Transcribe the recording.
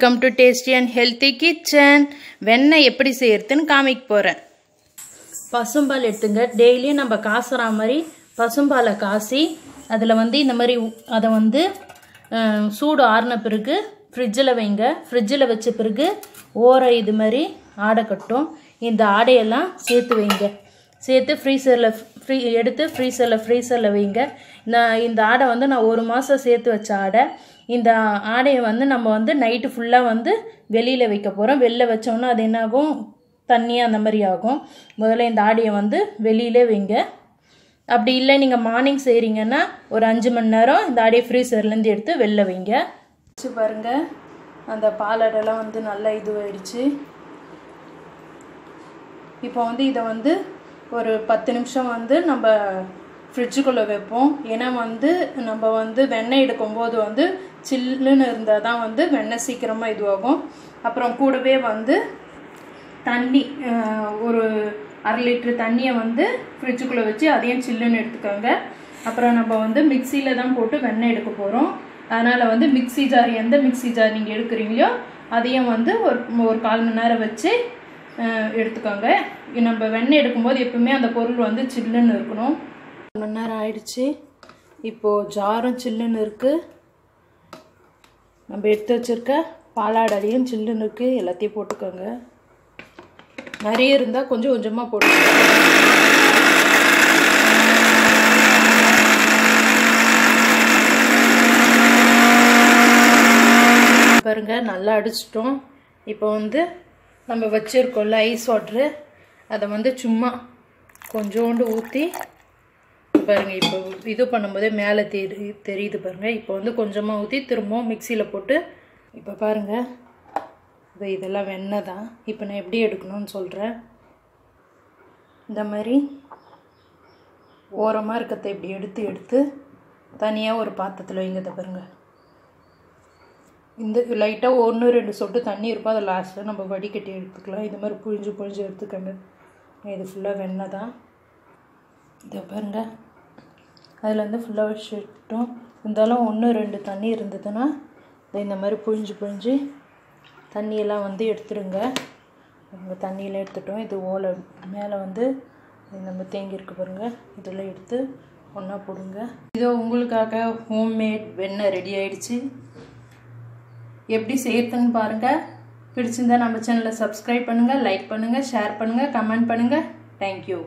Welcome to tasty and healthy kitchen வெண்ணெய் எப்படி செய்யறதுன்னு காமிக்க போகிறேன் பசும்பால் எடுத்துங்க. டெய்லியும் நம்ம காசுற மாதிரி பசும்பாலை காசி அதில் வந்து இந்த மாதிரி அதை வந்து சூடு ஆறின பிறகு ஃப்ரிட்ஜில் வைங்க. ஃப்ரிட்ஜில் வச்ச பிறகு ஓரை இது மாதிரி ஆடை கட்டும். இந்த ஆடையெல்லாம் சேர்த்து வைங்க. சேர்த்து ஃப்ரீசரில் ஃப்ரீ எடுத்து ஃப்ரீசரில் ஃப்ரீசரில் வைங்க. நான் இந்த ஆடை வந்து நான் ஒரு மாதம் சேர்த்து வச்ச ஆடை. இந்த ஆடையை வந்து நம்ம வந்து நைட்டு ஃபுல்லாக வந்து வெளியில் வைக்க போகிறோம் வெளில வச்சோன்னா அது என்னாகும்? தண்ணி அந்த மாதிரி ஆகும். முதல்ல இந்த ஆடையை வந்து வெளியிலே வைங்க. அப்படி இல்லை நீங்கள் மார்னிங் செய்கிறீங்கன்னா ஒரு அஞ்சு மணி நேரம் இந்த ஆடையை ஃப்ரீசர்லேருந்து எடுத்து வெளில வைங்க. வச்சு பாருங்கள் அந்த பாலடெல்லாம் வந்து நல்லா இதுவாயிடுச்சு. இப்போ வந்து இதை வந்து ஒரு பத்து நிமிஷம் வந்து நம்ம ஃப்ரிட்ஜுக்குள்ளே வைப்போம். ஏன்னா வந்து நம்ம வந்து வெண்ணெய் எடுக்கும்போது வந்து சில்லுன்னு இருந்தால் தான் வந்து வெண்ணெய் சீக்கிரமாக இதுவாகும். அப்புறம் கூடவே வந்து தண்ணி ஒரு அரை லிட்ரு தண்ணியை வந்து ஃப்ரிட்ஜுக்குள்ளே வச்சு அதையும் சில்லுன்னு எடுத்துக்கோங்க. அப்புறம் நம்ம வந்து மிக்சியில் தான் போட்டு வெண்ணெய் எடுக்க போகிறோம் அதனால் வந்து மிக்ஸி ஜார் எந்த மிக்ஸி ஜார் நீங்கள் எடுக்கிறீங்களோ அதையும் வந்து ஒரு ஒரு கால் மணி நேரம் வச்சு எடுத்துக்கோங்க. நம்ம வெண்ணெய் எடுக்கும்போது எப்பவுமே அந்த பொருள் வந்து சில்லுன்னு இருக்கணும். மணி நேரம் ஆயிடுச்சு. இப்போது ஜாரும் சில்லுன்னு இருக்குது நம்ம எடுத்து வச்சிருக்க பாலாடலையும் சில்லுன்னு இருக்குது எல்லாத்தையும் போட்டுக்கோங்க. நிறைய இருந்தால் கொஞ்சம் கொஞ்சமாக போட்டு பாருங்க நல்லா அடிச்சிட்டோம். இப்போ வந்து நம்ம வச்சுருக்கோம்ல ஐஸ் வாட்ரு அதை வந்து சும்மா கொஞ்சோண்டு ஊற்றி பாருங்கள் இப்போ இது பண்ணும்போதே மேலே தெரி தெரியுது பாருங்கள் இப்போ வந்து கொஞ்சமாக ஊற்றி திரும்பவும் மிக்சியில் போட்டு இப்போ பாருங்கள் இப்போ இதெல்லாம் வெண்ணெய் தான். இப்போ நான் எப்படி எடுக்கணும்னு சொல்கிறேன் இந்த மாதிரி ஓரமாக இருக்கிறத இப்படி எடுத்து எடுத்து தனியாக ஒரு பாத்திரத்தில் வைங்க பாருங்கள் இந்த லைட்டாக ஒன்று ரெண்டு சொட்டு தண்ணி இருக்கும். அதை லாஸ்ட்டில் நம்ம வடிகட்டி எடுத்துக்கலாம். இது மாதிரி புழிஞ்சு புழிஞ்சு எடுத்துக்கங்க. இது ஃபுல்லாக வெண்ணெய் தான். இதை பாருங்கள் அதில் வந்து ஃபுல்லாக வச்சுட்டோம் இருந்தாலும் ஒன்று ரெண்டு தண்ணி இருந்ததுன்னா இந்த மாதிரி புழிஞ்சு புழிஞ்சு தண்ணியெல்லாம் வந்து எடுத்துடுங்க. நம்ம தண்ணியெல்லாம் எடுத்துட்டோம். இது ஓலை மேலே வந்து நம்ம தேங்கி பாருங்கள் பாருங்க. இதெல்லாம் எடுத்து ஒன்றா போடுங்க. இதோ உங்களுக்காக ஹோம்மேட் வெண்ணெய் ரெடி ஆயிடுச்சு. எப்படி செய்யறதுன்னு பாருங்கள் பிடிச்சிருந்தா நம்ம சேனலை சப்ஸ்கிரைப் பண்ணுங்கள் லைக் பண்ணுங்கள் ஷேர் பண்ணுங்கள் கமெண்ட் பண்ணுங்கள் தேங்க்யூ